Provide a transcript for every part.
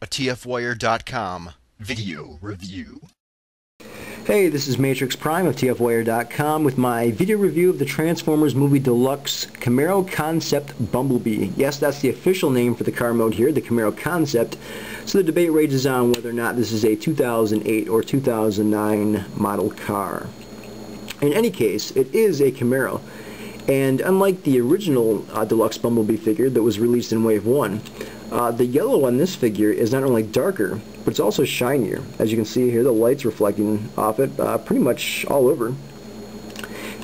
a TFWire.com video review. Hey, this is Matrix Prime of TFWire.com with my video review of the Transformers Movie Deluxe Camaro Concept Bumblebee. Yes, that's the official name for the car mode here, the Camaro Concept. So the debate rages on whether or not this is a 2008 or 2009 model car. In any case, it is a Camaro. And unlike the original uh, Deluxe Bumblebee figure that was released in Wave 1, uh, the yellow on this figure is not only darker, but it's also shinier. As you can see here, the light's reflecting off it uh, pretty much all over.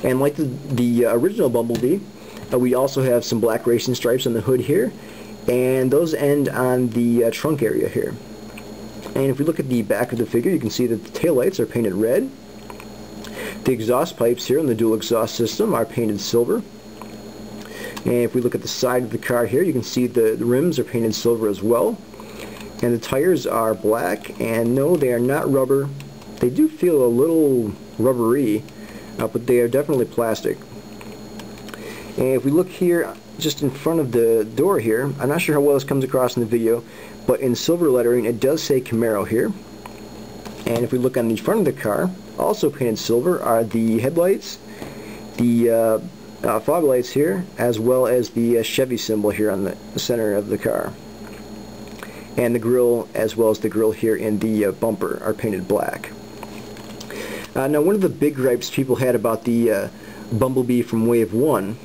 And like the, the uh, original Bumblebee, uh, we also have some black racing stripes on the hood here, and those end on the uh, trunk area here. And if we look at the back of the figure, you can see that the taillights are painted red. The exhaust pipes here in the dual exhaust system are painted silver. And if we look at the side of the car here, you can see the, the rims are painted silver as well. And the tires are black, and no, they are not rubber. They do feel a little rubbery, uh, but they are definitely plastic. And if we look here, just in front of the door here, I'm not sure how well this comes across in the video, but in silver lettering, it does say Camaro here. And if we look on the front of the car, also painted silver, are the headlights, the uh, uh, fog lights here, as well as the uh, Chevy symbol here on the center of the car. And the grill, as well as the grill here in the uh, bumper, are painted black. Uh, now, one of the big gripes people had about the uh, Bumblebee from Wave 1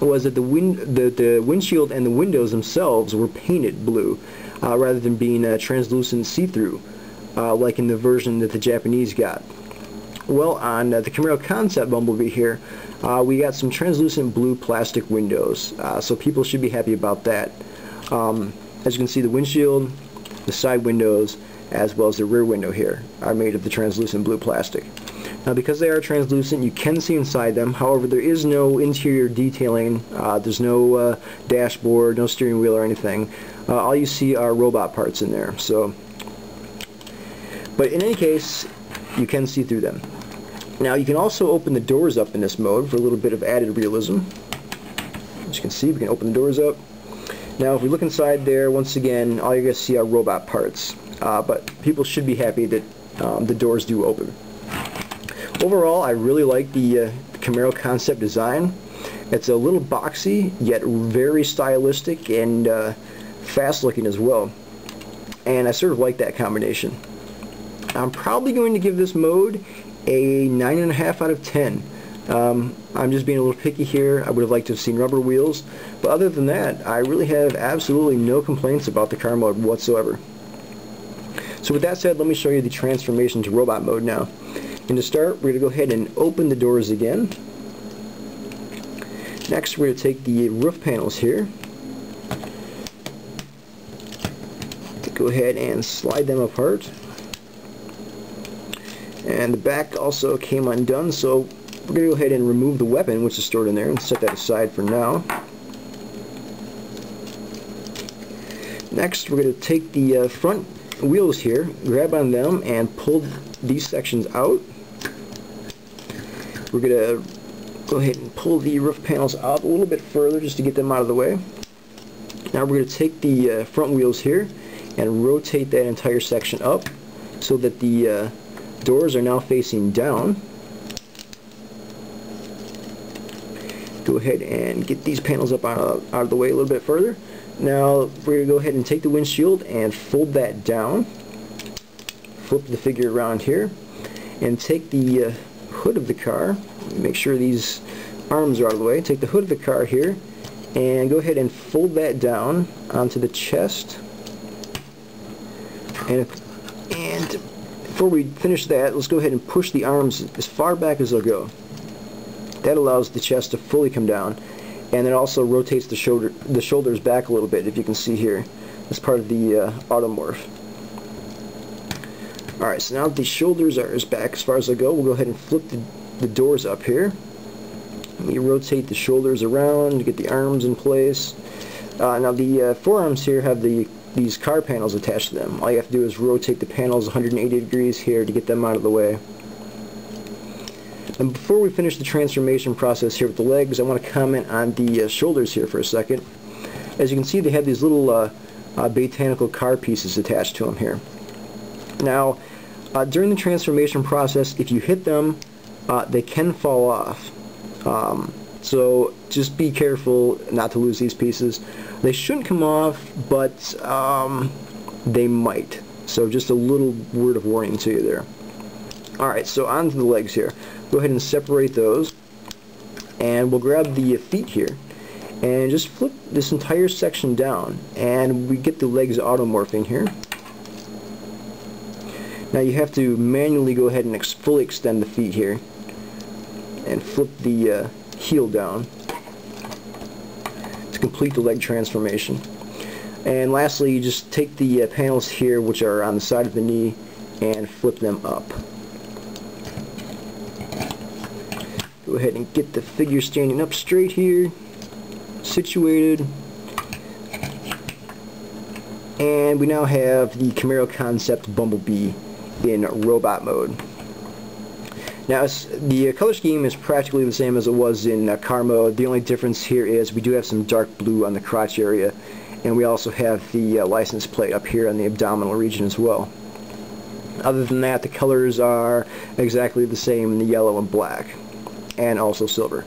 was that the, wind, the, the windshield and the windows themselves were painted blue, uh, rather than being translucent see-through, like in the version that the Japanese got. Well, on the Camaro Concept Bumblebee here, uh, we got some translucent blue plastic windows, uh, so people should be happy about that. Um, as you can see, the windshield, the side windows, as well as the rear window here are made of the translucent blue plastic. Now because they are translucent, you can see inside them. However, there is no interior detailing. Uh, there's no uh, dashboard, no steering wheel or anything. Uh, all you see are robot parts in there. So, But in any case, you can see through them. Now you can also open the doors up in this mode for a little bit of added realism. As you can see, we can open the doors up. Now if we look inside there, once again, all you're going to see are robot parts. Uh, but people should be happy that um, the doors do open. Overall, I really like the, uh, the Camaro concept design. It's a little boxy, yet very stylistic and uh, fast looking as well. And I sort of like that combination. I'm probably going to give this mode a 9.5 out of 10. Um, I'm just being a little picky here. I would have liked to have seen rubber wheels. But other than that, I really have absolutely no complaints about the car mode whatsoever. So with that said, let me show you the transformation to robot mode now. And to start, we're going to go ahead and open the doors again. Next, we're going to take the roof panels here. Go ahead and slide them apart and the back also came undone so we're going to go ahead and remove the weapon which is stored in there and set that aside for now. Next we're going to take the uh, front wheels here grab on them and pull these sections out. We're going to go ahead and pull the roof panels out a little bit further just to get them out of the way. Now we're going to take the uh, front wheels here and rotate that entire section up so that the uh, doors are now facing down. Go ahead and get these panels up out of, out of the way a little bit further. Now we're going to go ahead and take the windshield and fold that down. Flip the figure around here and take the uh, hood of the car. Make sure these arms are out of the way. Take the hood of the car here and go ahead and fold that down onto the chest. And, before we finish that, let's go ahead and push the arms as far back as they'll go. That allows the chest to fully come down. And it also rotates the shoulder the shoulders back a little bit, if you can see here. That's part of the uh, automorph. Alright, so now that the shoulders are as back as far as they go, we'll go ahead and flip the, the doors up here. We rotate the shoulders around to get the arms in place. Uh, now the uh, forearms here have the these car panels attached to them. All you have to do is rotate the panels 180 degrees here to get them out of the way. And before we finish the transformation process here with the legs, I want to comment on the uh, shoulders here for a second. As you can see, they have these little uh, uh, botanical car pieces attached to them here. Now, uh, during the transformation process, if you hit them, uh, they can fall off. Um, so just be careful not to lose these pieces. They shouldn't come off, but um, they might. So just a little word of warning to you there. Alright, so onto the legs here. Go ahead and separate those. And we'll grab the feet here and just flip this entire section down and we get the legs automorphing here. Now you have to manually go ahead and ex fully extend the feet here and flip the uh, heel down to complete the leg transformation. And lastly, you just take the uh, panels here, which are on the side of the knee, and flip them up. Go ahead and get the figure standing up straight here, situated. And we now have the Camaro Concept Bumblebee in robot mode. Now, the color scheme is practically the same as it was in uh, car mode. The only difference here is we do have some dark blue on the crotch area, and we also have the uh, license plate up here on the abdominal region as well. Other than that, the colors are exactly the same in the yellow and black, and also silver.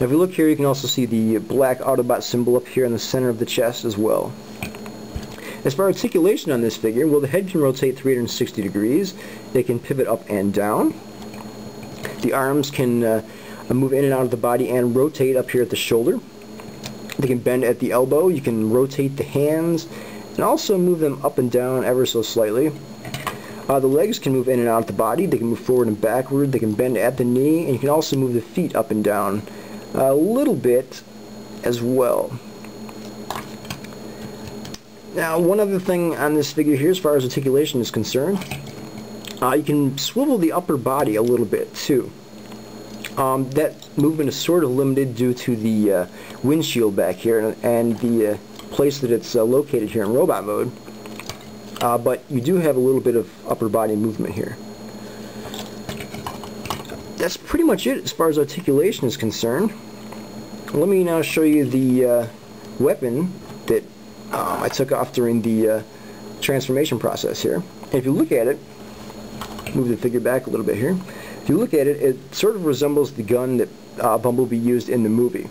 Now if you look here, you can also see the black Autobot symbol up here in the center of the chest as well. As for articulation on this figure, well the head can rotate 360 degrees, they can pivot up and down, the arms can uh, move in and out of the body and rotate up here at the shoulder, they can bend at the elbow, you can rotate the hands, and also move them up and down ever so slightly. Uh, the legs can move in and out of the body, they can move forward and backward, they can bend at the knee, and you can also move the feet up and down a little bit as well. Now, one other thing on this figure here, as far as articulation is concerned, uh, you can swivel the upper body a little bit too. Um, that movement is sort of limited due to the uh, windshield back here and, and the uh, place that it's uh, located here in robot mode. Uh, but you do have a little bit of upper body movement here. That's pretty much it as far as articulation is concerned. Let me now show you the uh, weapon um, I took off during the uh, transformation process here. And if you look at it, move the figure back a little bit here. If you look at it, it sort of resembles the gun that uh, Bumblebee used in the movie.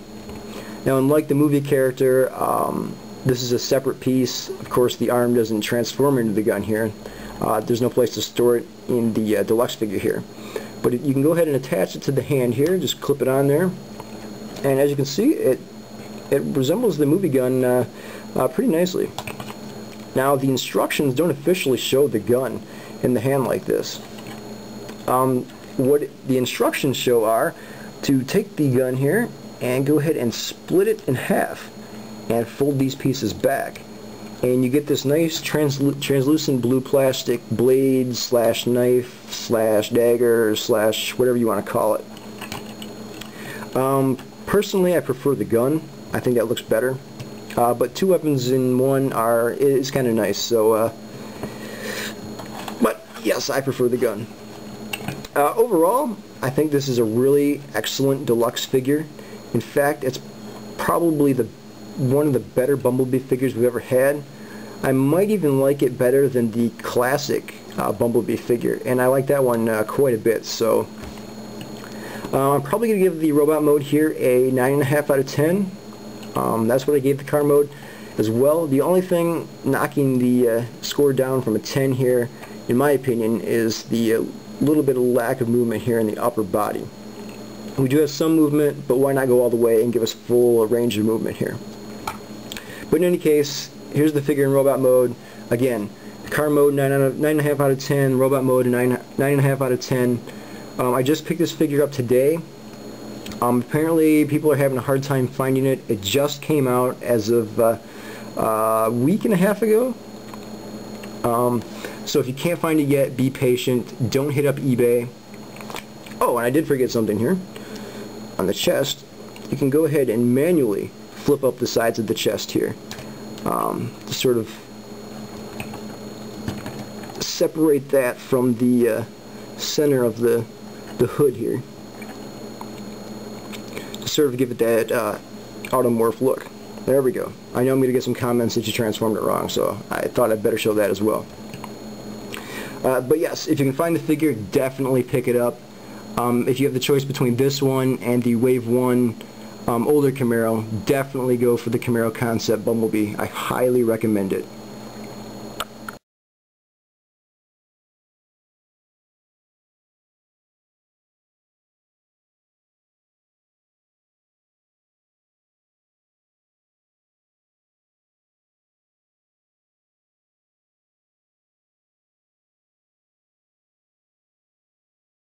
Now, unlike the movie character, um, this is a separate piece. Of course, the arm doesn't transform into the gun here. Uh, there's no place to store it in the uh, deluxe figure here. But it, you can go ahead and attach it to the hand here, just clip it on there. And as you can see, it it resembles the movie gun uh, uh, pretty nicely. Now the instructions don't officially show the gun in the hand like this. Um, what the instructions show are to take the gun here and go ahead and split it in half and fold these pieces back and you get this nice translu translucent blue plastic blade slash knife slash dagger slash whatever you want to call it. Um, personally I prefer the gun. I think that looks better. Uh, but two weapons in one are is kind of nice. So, uh, but yes, I prefer the gun. Uh, overall, I think this is a really excellent deluxe figure. In fact, it's probably the one of the better Bumblebee figures we've ever had. I might even like it better than the classic uh, Bumblebee figure, and I like that one uh, quite a bit. So uh, I'm probably going to give the robot mode here a 9.5 out of 10. Um, that's what I gave the car mode as well. The only thing knocking the uh, score down from a 10 here, in my opinion, is the uh, little bit of lack of movement here in the upper body. We do have some movement, but why not go all the way and give us full range of movement here? But in any case, here's the figure in robot mode. Again, car mode 9 out of 9.5 out of 10, robot mode 9 9.5 out of 10. Um, I just picked this figure up today. Um, apparently people are having a hard time finding it. It just came out as of uh, a week and a half ago. Um, so if you can't find it yet, be patient. Don't hit up eBay. Oh, and I did forget something here. On the chest, you can go ahead and manually flip up the sides of the chest here. Um, to sort of separate that from the uh, center of the, the hood here sort of give it that uh, automorph look. There we go. I know I'm going to get some comments that you transformed it wrong, so I thought I'd better show that as well. Uh, but yes, if you can find the figure, definitely pick it up. Um, if you have the choice between this one and the Wave 1 um, older Camaro, definitely go for the Camaro Concept Bumblebee. I highly recommend it.